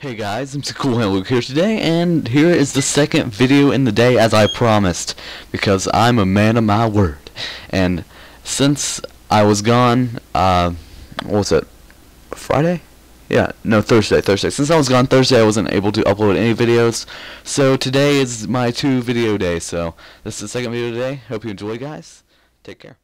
Hey guys, I'm Cool Hand Luke here today, and here is the second video in the day as I promised, because I'm a man of my word. And since I was gone, uh, what was it, Friday? Yeah, no, Thursday, Thursday. Since I was gone Thursday, I wasn't able to upload any videos, so today is my two video day, so this is the second video today. Hope you enjoy, guys. Take care.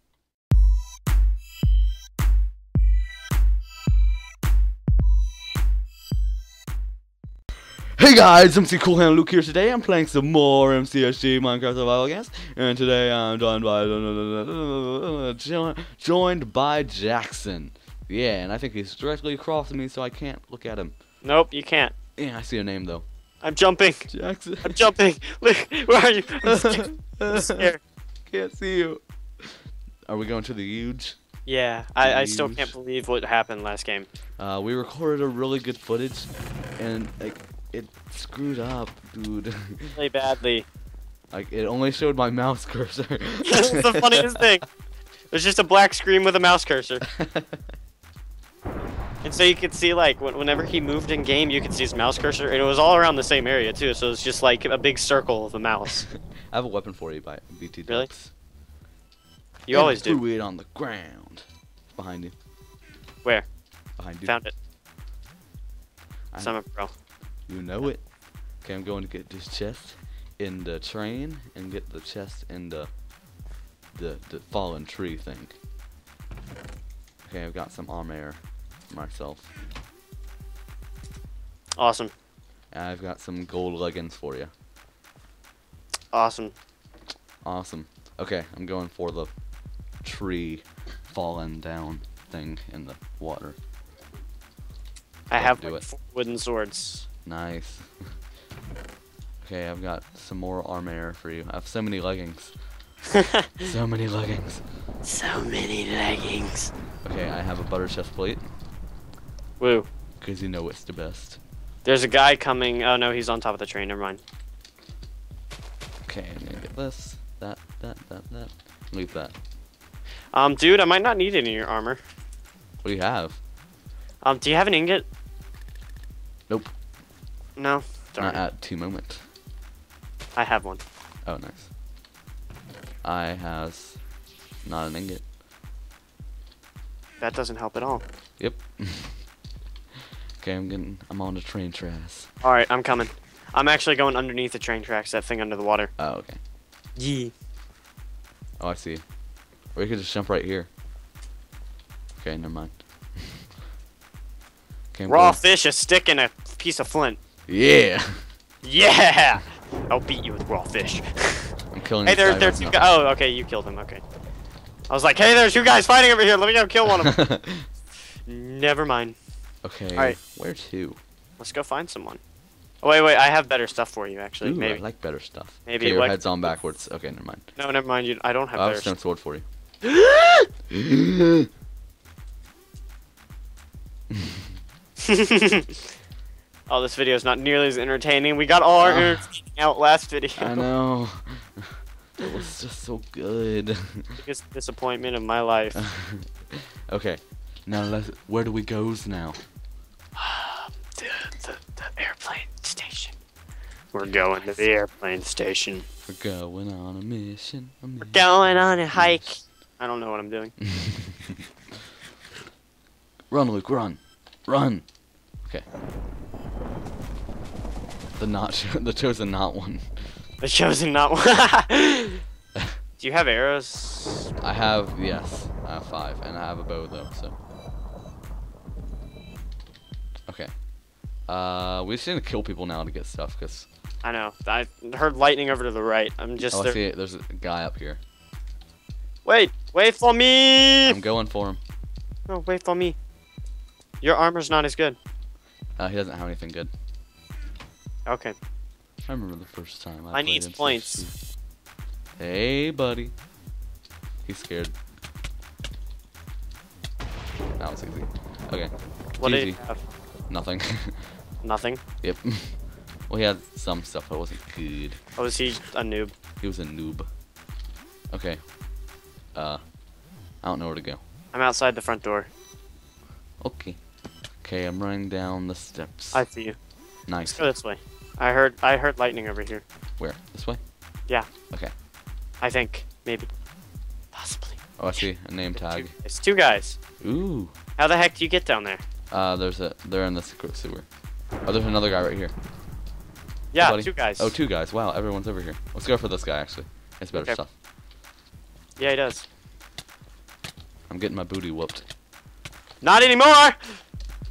Hey guys, MC Cool Hand Luke here today. I'm playing some more MCSG Minecraft Survival Games, and today I'm joined by joined by Jaykson. Yeah, and I think he's directly across me, so I can't look at him. Nope, you can't. Yeah, I see a name though. I'm jumping. Jaykson. I'm jumping. Look, where are you? I'm scared. Can't see you. Are we going to the huge? Yeah, I, I still can't believe what happened last game. Uh, we recorded a really good footage, and like it screwed up, dude. Really badly. like it only showed my mouse cursor. That's the funniest thing. There's just a black screen with a mouse cursor. And so you could see, like, whenever he moved in game, you could see his mouse cursor. And it was all around the same area, too. So it's just like a big circle of a mouse. I have a weapon for you by BT Really? You And always do. Threw it on the ground. Behind you. Where? Behind you. Found it. Summer Pro. You know it. Okay, I'm going to get this chest in the train and get the chest in the the the fallen tree thing. Okay, I've got some armor myself. Awesome. And I've got some gold leggings for you. Awesome. Awesome. Okay, I'm going for the tree fallen down thing in the water. I Don't have like, wooden swords. Nice. okay, I've got some more armor for you. I have so many leggings. So many leggings. so many leggings. Okay, I have a butter chest plate Woo. because you know what's the best. There's a guy coming. Oh no, he's on top of the train. Never mind. Okay, I'm gonna get this, that, that, that, that. Leave that. Um, dude, I might not need any of your armor. What do you have? Um, do you have an ingot? No. Darn Not at two moment. I have one. Oh, nice. I has not an ingot. That doesn't help at all. Yep. okay, I'm getting. I'm on the train tracks. All right, I'm coming. I'm actually going underneath the train tracks. That thing under the water. Oh, okay. Yeah. Oh, I see. Or you could just jump right here. Okay, never mind. okay, Raw going- fish, a stick, and a piece of flint. Yeah. Yeah. I'll beat you with raw fish. I'm killing. hey, this there, there's two guys. Oh, okay, you killed him. Okay. I was like, hey, there's two guys fighting over here. Let me go kill one of them. Never mind. okay. Alright. Where to? Let's go find someone. Oh, wait, wait. I have better stuff for you, actually. Ooh, Maybe. I like better stuff. Maybe okay, your like- head's on backwards. Okay, never mind. No, never mind. You. I don't have I have stone sword for you. oh, this video is not nearly as entertaining. We got all our ah. entertaining out last video. I know. It was just so good. Biggest disappointment of my life. okay, now let's. Where do we goes now? the, the, the airplane station. We're going to the airplane station. We're going on a mission. A mission. Going on a hike. I don't know what I'm doing. Run, Luke, run, run. Okay. The not, cho- the chosen not one. The chosen not one. Do you have arrows? I have yes, I have five, and I have a bow though. So. Okay. Uh, we just need to kill people now to get stuff, cause I know. I heard lightning over to the right. I'm just oh, I there. see it. There's a guy up here. Wait, wait for me. I'm going for him. No, wait for me. Your armor's not as good. Uh, he doesn't have anything good. Okay. I remember the first time I, I MCSG. points. Hey, buddy. He's scared. That was easy. Okay. What did Easy. have? Nothing. Nothing. yep. well, he had some stuff, but wasn't good. Oh, is he a noob? He was a noob. Okay. Uh, I don't know where to go. I'm outside the front door. Okay. Okay, I'm running down the steps. I see you. Nice. Go this way. I heard I heard lightning over here. Where? This way? Yeah. Okay. I think maybe, possibly. Oh, I see a name tag. It's two guys. Ooh. How the heck do you get down there? Uh, there's a. They're in the secret sewer. Oh, there's another guy right here. Yeah, buddy. two guys. Oh, two guys. Wow, everyone's over here. Let's go for this guy actually. It's better Okay. stuff. Yeah, he does. I'm getting my booty whooped. Not anymore.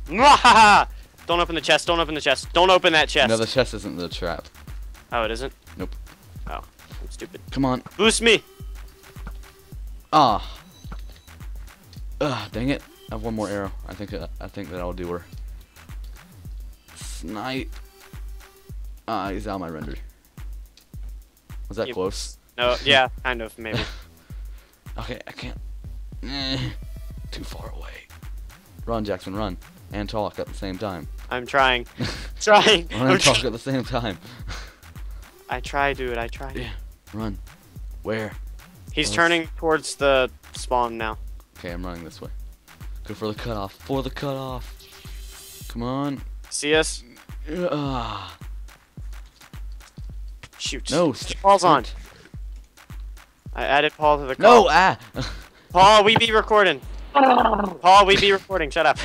Mwahaha! Don't open the chest. Don't open the chest. Don't open that chest. No, the chest isn't the trap. Oh, it isn't. Nope. Oh, I'm stupid. Come on. Boost me. Ah. Ugh, dang it. I have one more arrow. I think uh, I think that I'll do her. Snipe. Ah, he's out my render. Was that close? No, yeah, kind of maybe. Okay, I can't. Eh, too far away. Run, Jaykson, run. And talk at the same time. I'm trying. trying. Run I'm and talk try- at the same time. I try, dude. I try. Yeah. Run. Where? He's Let's- turning towards the spawn now. Okay, I'm running this way. Go for the cutoff. For the cutoff. Come on. See us? Ah. Shoot. No. st- Paul's on. I added Paul to the call. No. call. Ah. Paul, we be recording. Paul, we be recording. Shut up.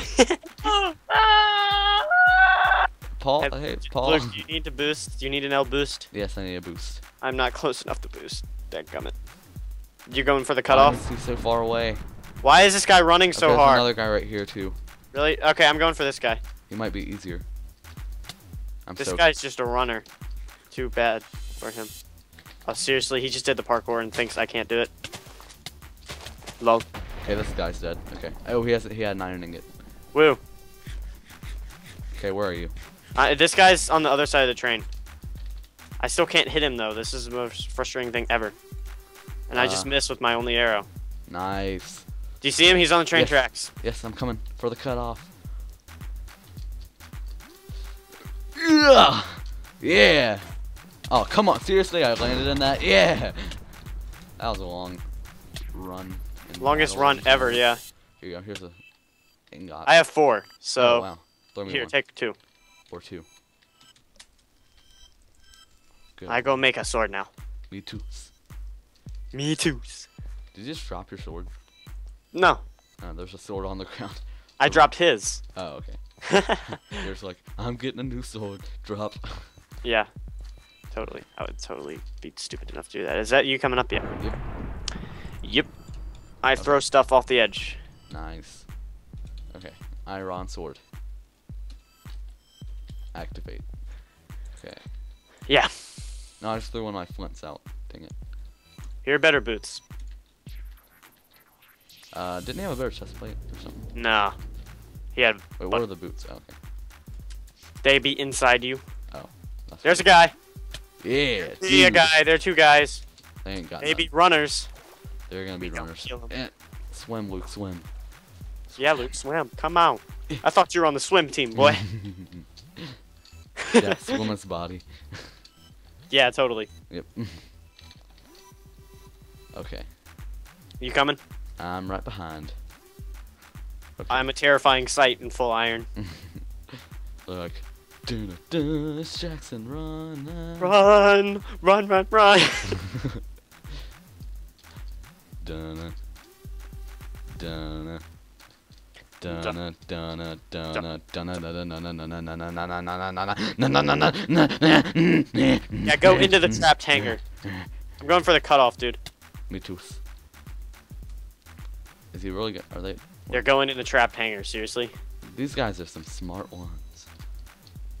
Paul. Have- uh, Hey, Paul. Do you need to boost? Do you need an L boost? Yes, I need a boost. I'm not close enough to boost. Dadgummit. You going for the Why cutoff? is he so far away? Why is this guy running so okay, there's hard? another guy right here too. Really? Okay, I'm going for this guy. He might be easier. I'm This guy's just a runner. Too bad for him. Oh, seriously, he just did the parkour and thinks I can't do it. Lol. Okay, this guy's dead. Okay. Oh, he has he had nine ingot. Woo. Okay, where are you? Uh, this guy's on the other side of the train. I still can't hit him though. This is the most frustrating thing ever. And I just Uh. missed with my only arrow. Nice. Do you see him? He's on the train Yes. tracks. Yes, I'm coming for the cutoff. Yeah. Yeah. Oh, come on. Seriously, I landed in that. Yeah. That was a long run. Longest run ever, yeah. Here you go. Here's a ingot. I have four, so oh, wow. Here, one. take two. Or two. Good. I go make a sword now. Me too. Me too. Did you just drop your sword? No, No, there's a sword on the ground. I dropped his. Oh, okay. You're like, I'm getting a new sword. Drop. yeah, totally. I would totally be stupid enough to do that. Is that you coming up yet? Yep. Yep. I throw stuff off the edge. Nice. Okay. Iron sword. Activate. Okay. Yeah. No, I just threw one of my flints out. Dang it. Here are better boots. Uh, didn't he have a better chest plate or something? Nah. He had. Wait, what are the boots? Oh, okay. They be inside you. That's There's a guy. Yeah. See a guy. There are two guys. They ain't got Maybe nothing. runners. They're gonna be we runners. Eh, Swim, Luke, swim. Yeah, Luke, swim. Come out. I thought you were on the swim team, boy. yeah, woman's body. yeah, totally. Yep. okay. You coming? I'm right behind. Okay. I'm a terrifying sight in full iron. Look. dun dun, Jaykson, run. Run, run, run, run. Dun dun dun dun dun yeah, go into the trapped hangar. I'm going for the cutoff, dude. Me too. Is he really good? Are they? They're going in the trapped hangar, seriously. These guys are some smart ones.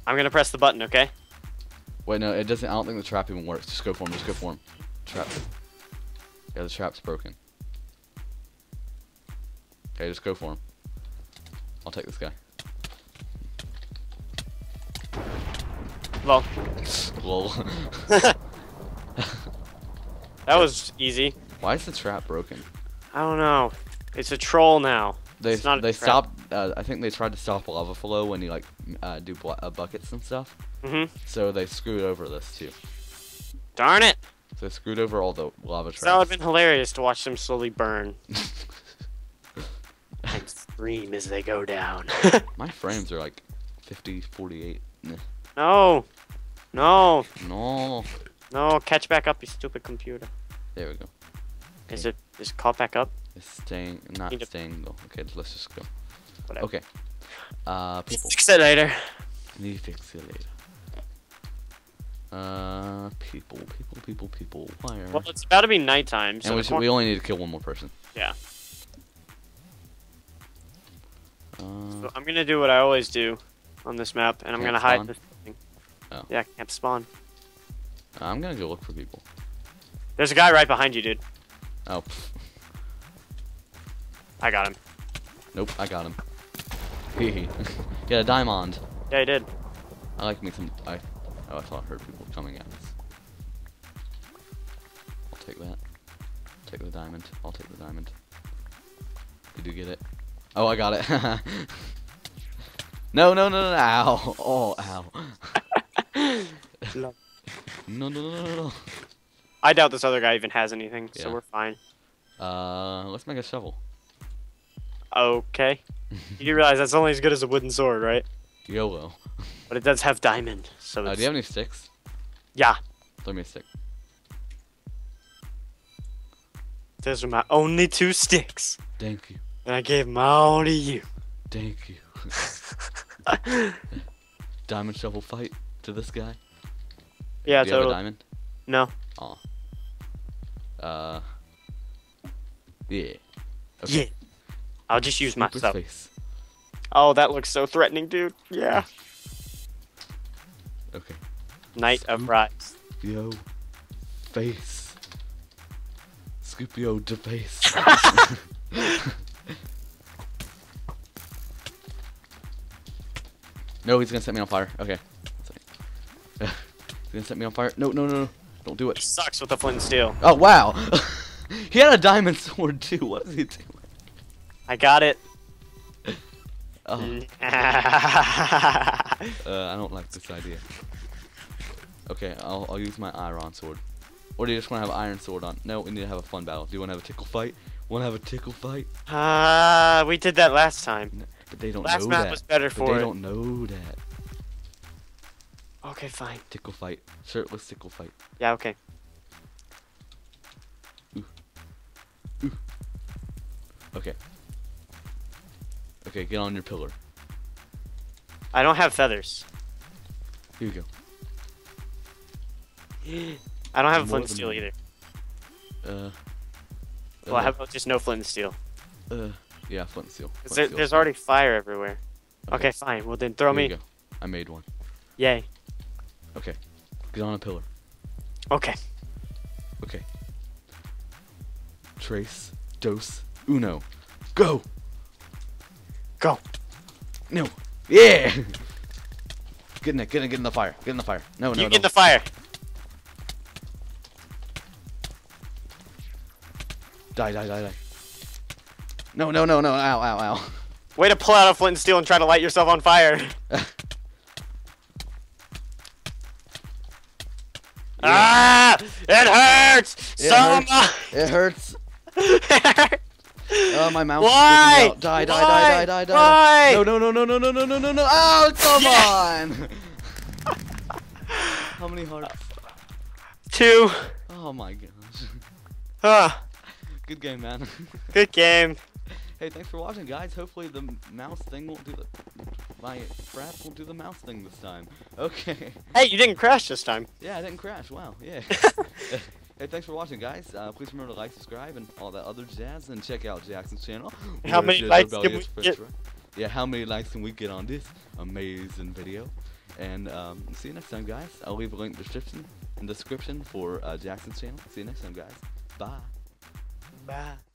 I'm gonna press the button, okay? Wait, no, it doesn't. I don't think the trap even works. Just go for him. Just go for him. Trap. Yeah, the trap's broken. Okay, just go for him. I'll take this guy. Well, Lol. that was easy. Why is the trap broken? I don't know. It's a troll now. They It's not a they stopped. Uh, I think they tried to stop lava flow when you like uh, do uh, buckets and stuff. Mm-hmm. So they screwed over this too. Darn it. So they screwed over all the lava So that would have been hilarious to watch them slowly burn and scream as they go down. My frames are like 50, 48. No. No. No. No. Catch back up, you stupid computer. There we go. Is it is caught back up? It's staying, not Need staying though. Okay, let's just go. Whatever. Okay. Uh, people. Fix it later. Need to fix it later. Uh, people, people, people, people. Why are? Well, it's about to be nighttime, so and we, should, we only need to kill one more person. Yeah. So I'm gonna do what I always do on this map, and I'm Camp gonna hide spawn? this thing. Oh. Yeah, camp spawn. Uh, I'm gonna go look for people. There's a guy right behind you, dude. Oh, I got him. nope, I got him. Hee. Get a diamond. Yeah, I did. I like me some. I. Oh, I thought I heard people coming at us. I'll take that. Take the diamond. I'll take the diamond. Did you get it? Oh, I got it. no, no, no, no, no. Ow. Oh, ow. Love. No, no, no, no, no. I doubt this other guy even has anything, so we're fine. Uh, let's make a shovel. Okay. you do realize that's only as good as a wooden sword, right? YOLO. But it does have diamond, so Uh, do you have any sticks? yeah. Throw me a stick. Those are my only two sticks, Thank you. and I gave them all to you. Thank you. diamond shovel fight to this guy. yeah, do you have a totally. diamond? No. Oh. Uh. Yeah. Yeah. I'll just use my Scoop his stuff. face. Oh, that looks so threatening, dude. Yeah. Okay. Knight of Scoop. Rise. Yo. Face. Scoop yo to face. no, he's gonna set me on fire. Okay. he's gonna set me on fire. No, no, no, no. Don't do it. Sucks with the flint and steel. Oh, wow. he had a diamond sword too. What is he doing? I got it. Oh, uh, I don't like this idea. Okay, I'll, I'll use my iron sword. Or do you just want to have an iron sword on? No, we need to have a fun battle. Do you want to have a tickle fight? Want to have a tickle fight? Ah, we did that last time. N- But they don't Last know map that. was better but for they it. don't know that. Okay, fine. Tickle fight. Shirtless tickle fight. Yeah, okay. Okay. Okay, get on your pillar. I don't have feathers. Here you go. I don't have a More flint and steel either. Uh. Well, I uh, have just no flint and steel. Uh, yeah, flint. 'Cause Flint There, and there's steel. already fire everywhere. Okay. fine. Well, then throw Here you me. go. I made one. Yay. Okay. Get on a pillar. Okay. Okay. Trace, dos, uno, go. Go. No. Yeah. Get in it. Get in. Get in the fire. Get in the fire. No, no, you no. get in the fire. Die, die, die, die. No, no, no, no. Ow, ow, ow. Way to pull out a flint and steel and try to light yourself on fire. Ah! It hurts It so hurts. much. It hurts. Oh, my mouth. Why? Die, die, die, Why? die, die, die. Why? No, no, no, no, no, no, no, no, no, no. Oh, come Yeah. on. How many hearts? Two. Oh my gosh. Ah, Good game, man. good game. Hey, thanks for watching, guys. Hopefully the mouse thing won't do the... My fraps won't do the mouse thing this time. Okay. Hey, you didn't crash this time. Yeah, I didn't crash. Wow, yeah. hey, thanks for watching, guys. Uh, please remember to like, subscribe, and all that other jazz, and check out Jaykson's channel. How many likes can we get? Yeah, how many likes can we get on this amazing video? And um, see you next time, guys. I'll leave a link in the description, in the description for uh, Jaykson's channel. See you next time, guys. Bye. Bye.